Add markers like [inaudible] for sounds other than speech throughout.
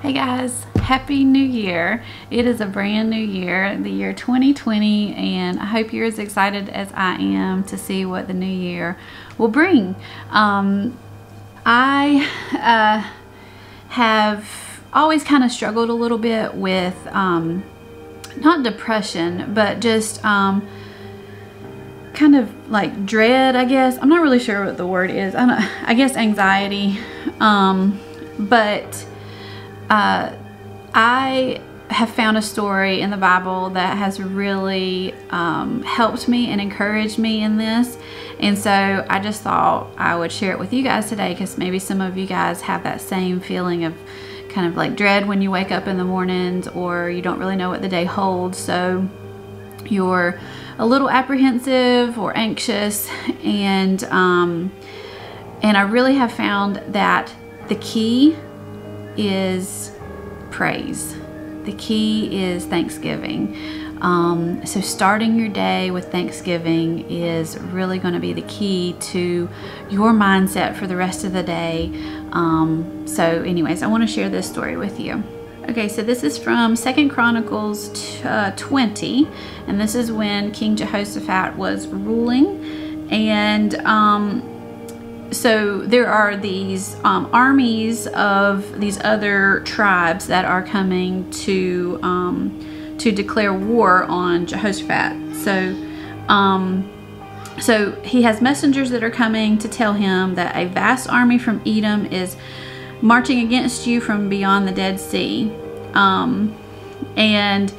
Hey guys, Happy New Year. It is a brand new year, the year 2020, and I hope you're as excited as I am to see what the new year will bring. Um, I uh, have always kind of struggled a little bit with um, not depression, but just um, kind of like dread, I guess. I'm not really sure what the word is. I, I guess anxiety. Um, but uh, I have found a story in the Bible that has really um, helped me and encouraged me in this. And so I just thought I would share it with you guys today because maybe some of you guys have that same feeling of kind of like dread when you wake up in the mornings or you don't really know what the day holds. So you're a little apprehensive or anxious and um, and I really have found that the key is praise. The key is thanksgiving. Um, so starting your day with Thanksgiving is really going to be the key to your mindset for the rest of the day. Um, so anyways, I want to share this story with you. Okay, so this is from Second Chronicles uh, 20, and this is when King Jehoshaphat was ruling. And um, so there are these um, armies of these other tribes that are coming to um, to declare war on Jehoshaphat. So, um, so he has messengers that are coming to tell him that a vast army from Edom is marching against you from beyond the Dead Sea, um, and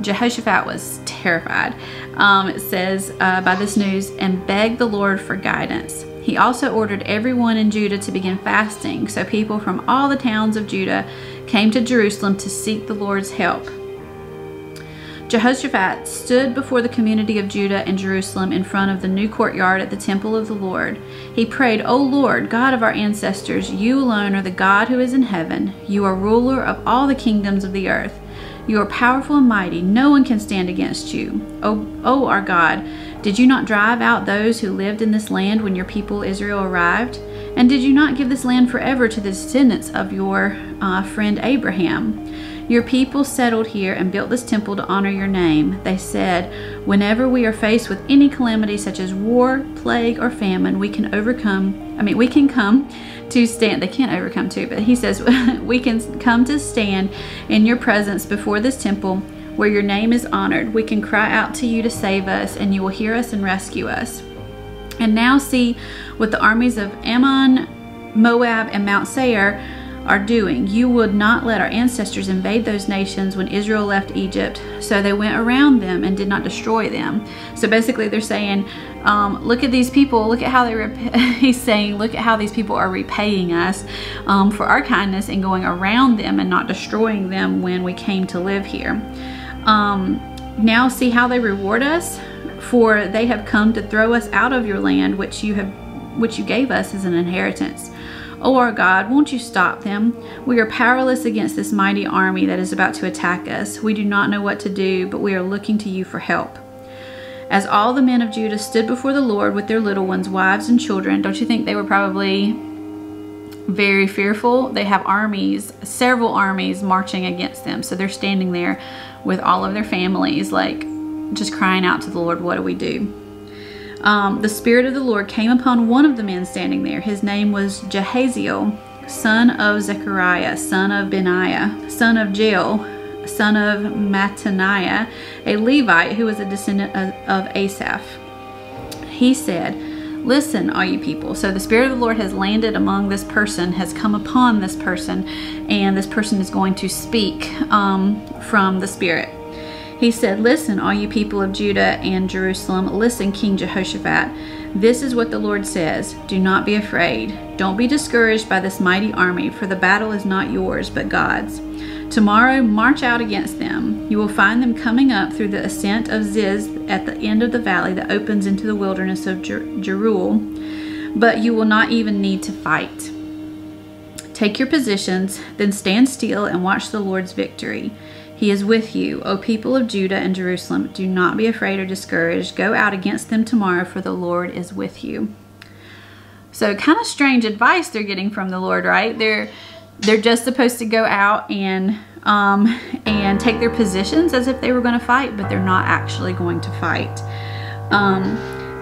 Jehoshaphat was terrified. Um, it says uh, by this news and begged the Lord for guidance. He also ordered everyone in Judah to begin fasting, so people from all the towns of Judah came to Jerusalem to seek the Lord's help. Jehoshaphat stood before the community of Judah and Jerusalem in front of the new courtyard at the temple of the Lord. He prayed, O Lord, God of our ancestors, you alone are the God who is in heaven. You are ruler of all the kingdoms of the earth. You are powerful and mighty. No one can stand against you. O, o our God, did you not drive out those who lived in this land when your people Israel arrived? And did you not give this land forever to the descendants of your uh, friend Abraham? Your people settled here and built this temple to honor your name. They said, Whenever we are faced with any calamity such as war, plague, or famine, we can overcome, I mean, we can come to stand. They can't overcome too, but he says, [laughs] We can come to stand in your presence before this temple where your name is honored. We can cry out to you to save us, and you will hear us and rescue us. And now see what the armies of Ammon, Moab, and Mount Seir are doing. You would not let our ancestors invade those nations when Israel left Egypt, so they went around them and did not destroy them. So basically, they're saying, um, look at these people. Look at how they. [laughs] he's saying, look at how these people are repaying us um, for our kindness and going around them and not destroying them when we came to live here. Um, now see how they reward us, for they have come to throw us out of your land, which you have, which you gave us as an inheritance. O our God, won't you stop them? We are powerless against this mighty army that is about to attack us. We do not know what to do, but we are looking to you for help. As all the men of Judah stood before the Lord with their little ones, wives, and children, don't you think they were probably very fearful? They have armies, several armies marching against them. So they're standing there with all of their families, like just crying out to the Lord, What do we do? Um, the Spirit of the Lord came upon one of the men standing there. His name was Jahaziel, son of Zechariah, son of Benaiah, son of Jael, son of Mattaniah, a Levite who was a descendant of, of Asaph. He said, Listen, all you people. So the Spirit of the Lord has landed among this person, has come upon this person, and this person is going to speak um, from the Spirit. He said, Listen, all you people of Judah and Jerusalem, listen, King Jehoshaphat. This is what the Lord says Do not be afraid. Don't be discouraged by this mighty army, for the battle is not yours, but God's. Tomorrow, march out against them. You will find them coming up through the ascent of Ziz at the end of the valley that opens into the wilderness of Jer Jeruel, but you will not even need to fight. Take your positions, then stand still and watch the Lord's victory. He is with you, O people of Judah and Jerusalem. Do not be afraid or discouraged. Go out against them tomorrow, for the Lord is with you. So, kind of strange advice they're getting from the Lord, right? They're they're just supposed to go out and um, and take their positions as if they were going to fight, but they're not actually going to fight. Um,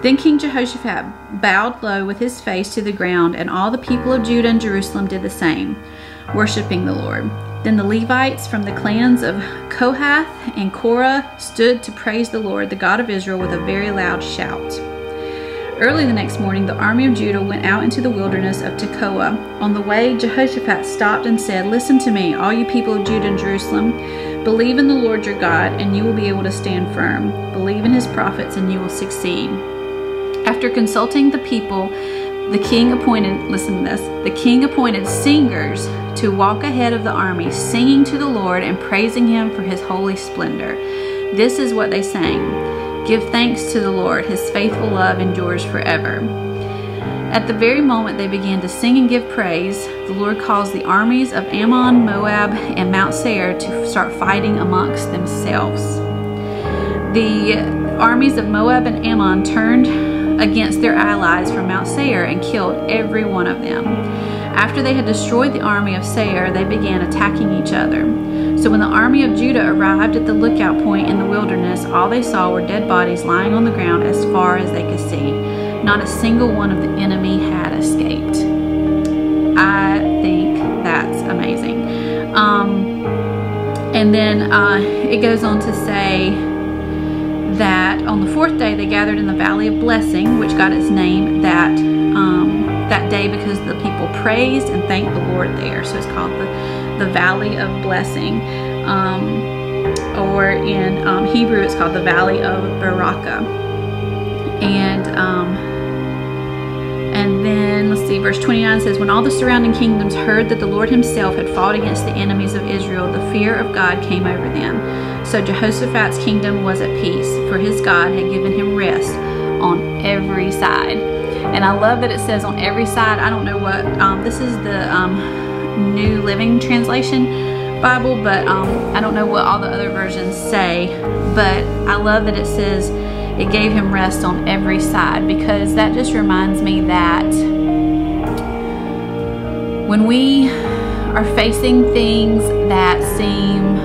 then King Jehoshaphat bowed low with his face to the ground, and all the people of Judah and Jerusalem did the same, worshiping the Lord. Then the Levites from the clans of Kohath and Korah stood to praise the Lord, the God of Israel, with a very loud shout. Early the next morning, the army of Judah went out into the wilderness of Tekoa. On the way, Jehoshaphat stopped and said, Listen to me, all you people of Judah and Jerusalem. Believe in the Lord your God, and you will be able to stand firm. Believe in his prophets, and you will succeed. After consulting the people, the king appointed, listen to this, the king appointed singers to walk ahead of the army, singing to the Lord and praising him for his holy splendor. This is what they sang. Give thanks to the Lord, his faithful love endures forever. At the very moment they began to sing and give praise, the Lord caused the armies of Ammon, Moab, and Mount Seir to start fighting amongst themselves. The armies of Moab and Ammon turned against their allies from Mount Seir and killed every one of them. After they had destroyed the army of Seir, they began attacking each other. So when the army of Judah arrived at the lookout point in the wilderness, all they saw were dead bodies lying on the ground as far as they could see. Not a single one of the enemy had escaped. I think that's amazing. Um, and then uh, it goes on to say that on the fourth day they gathered in the Valley of Blessing, which got its name that um, that day because the people praised and thanked the Lord there. So it's called the the Valley of Blessing. Um, or in um, Hebrew, it's called the Valley of Baraka. And um, and then let's see, verse 29 says, When all the surrounding kingdoms heard that the Lord himself had fought against the enemies of Israel, the fear of God came over them. So Jehoshaphat's kingdom was at peace, for his God had given him rest on every side. And I love that it says on every side. I don't know what, um, this is the um, New Living Translation Bible, but um, I don't know what all the other versions say. But I love that it says it gave him rest on every side because that just reminds me that when we are facing things that seem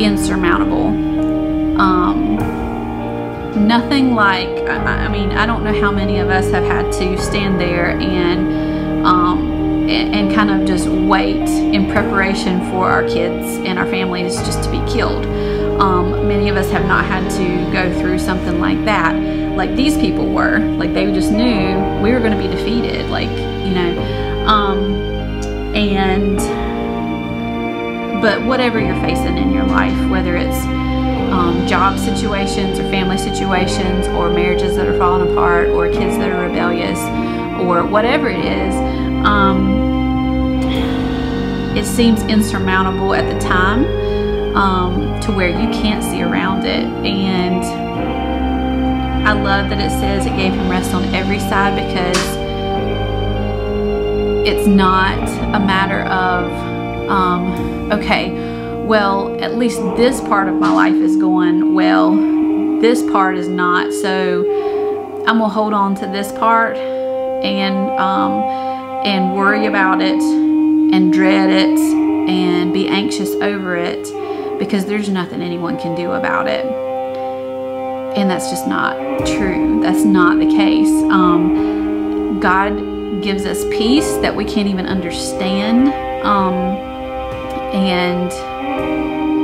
insurmountable, um, nothing like, I, I, mean, I don't know how many of us have had to stand there and um, and, kind of just wait in preparation for our kids and our families just to be killed. Um, many of us have not had to go through something like that, like these people were. Like they just knew we were going to be defeated, like, you know. Um, and, but whatever you're facing in your life, whether it's um, job situations or family situations or marriages that are falling apart or kids that are rebellious or whatever it is, um, it seems insurmountable at the time um, to where you can't see around it. And I love that it says it gave him rest on every side because it's not a matter of, um, okay, well, at least this part of my life is going well. This part is not. So I'm going to hold on to this part and um, and worry about it and dread it and be anxious over it because there's nothing anyone can do about it. And that's just not true. That's not the case. Um, God gives us peace that we can't even understand. Um, and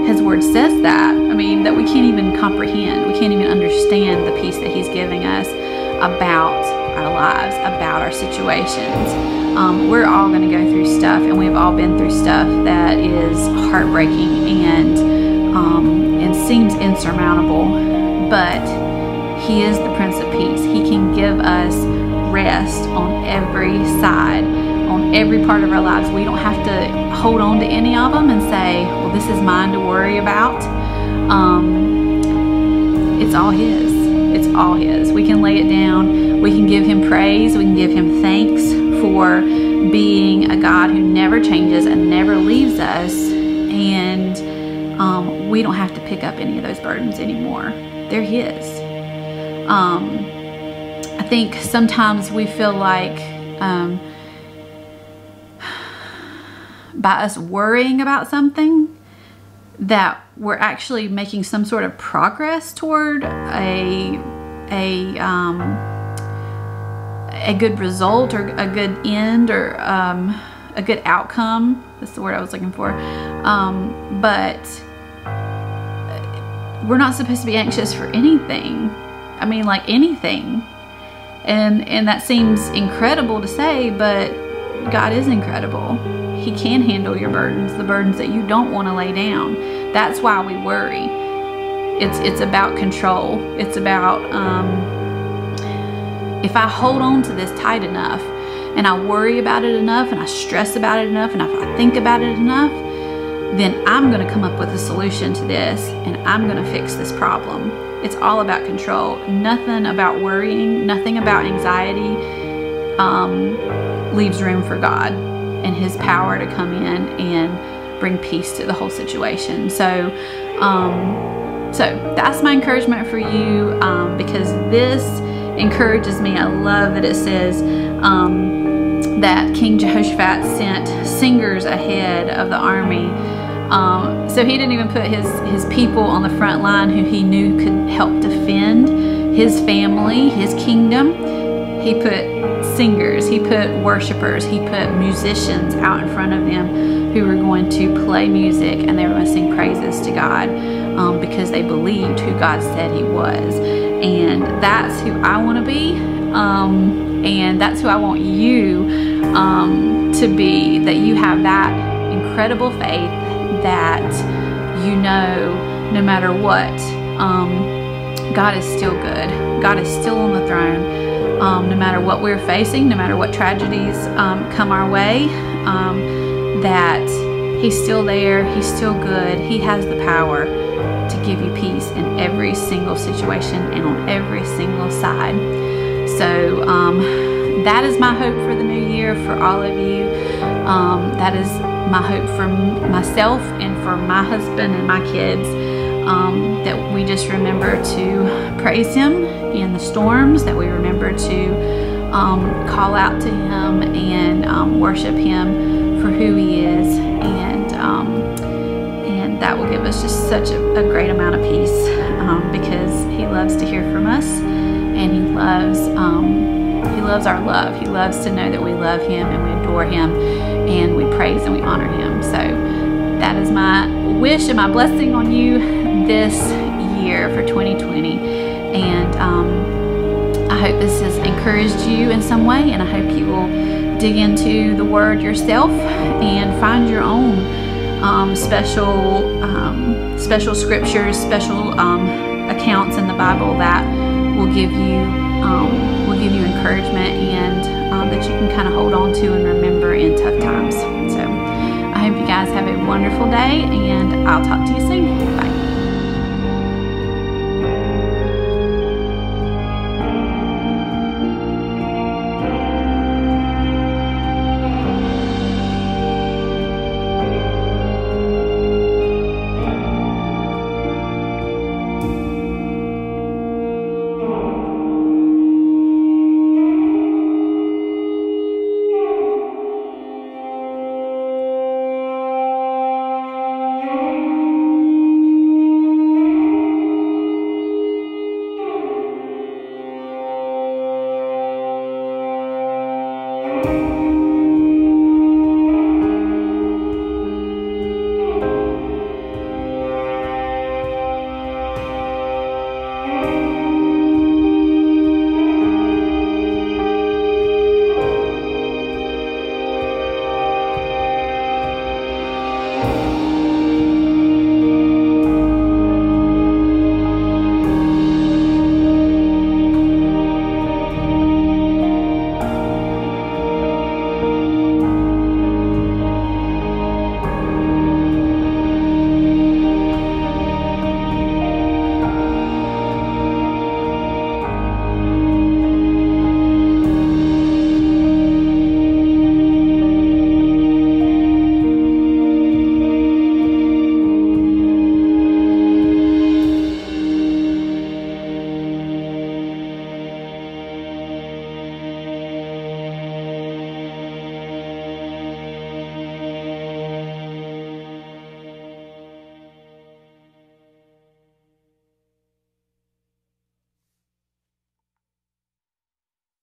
His Word says that. I mean, that we can't even comprehend. We can't even understand the peace that He's giving us about our lives, about our situations. Um, we're all going to go through stuff, and we've all been through stuff that is heartbreaking and um, and seems insurmountable. But He is the Prince of Peace. He can give us rest on every side, on every part of our lives. We don't have to hold on to any of them and say, "Well, this is mine to worry about." Um, it's all His. It's all His. We can lay it down. We can give Him praise. We can give Him thanks for being a God who never changes and never leaves us. And um, we don't have to pick up any of those burdens anymore. They're His. Um, I think sometimes we feel like um, by us worrying about something that we're actually making some sort of progress toward a a um, a good result or a good end or um, a good outcome. That's the word I was looking for. Um, but we're not supposed to be anxious for anything. I mean, like anything. And and that seems incredible to say, but God is incredible. He can handle your burdens, the burdens that you don't want to lay down. That's why we worry. It's it's about control. It's about um, if I hold on to this tight enough, and I worry about it enough, and I stress about it enough, and if I think about it enough, then I'm going to come up with a solution to this, and I'm going to fix this problem. It's all about control. Nothing about worrying. Nothing about anxiety. Um, leaves room for God and His power to come in and bring peace to the whole situation. So, um, so that's my encouragement for you um, because this encourages me. I love that it says um, that King Jehoshaphat sent singers ahead of the army. Um, so he didn't even put his, his people on the front line who he knew could help defend his family, his kingdom. He put singers, he put worshipers, he put musicians out in front of them who were going to play music and they were going to sing praises to God um, because they believed who God said he was. And that's who I want to be. Um, and that's who I want you um, to be, that you have that incredible faith that you know no matter what, um, God is still good. God is still on the throne um, no matter what we're facing, no matter what tragedies um, come our way, um, that He's still there, He's still good, He has the power to give you peace in every single situation and on every single side. So, um, that is my hope for the new year for all of you. Um, that is my hope for myself and for my husband and my kids um, that we just remember to praise Him in the storms, that we remember to um, call out to Him and um, worship Him for who He is, and um, and that will give us just such a, a great amount of peace um, because He loves to hear from us, and He loves um, He loves our love. He loves to know that we love Him and we adore Him, and we praise and we honor Him. So that is my wish and my blessing on you this year for 2020. And um, I hope this has encouraged you in some way, and I hope you will dig into the Word yourself and find your own um, special um, special scriptures, special um, accounts in the Bible that will give you um, will give you encouragement and um, that you can kind of hold on to and remember in tough times. So I hope you guys have a wonderful day, and I'll talk to you soon. Bye.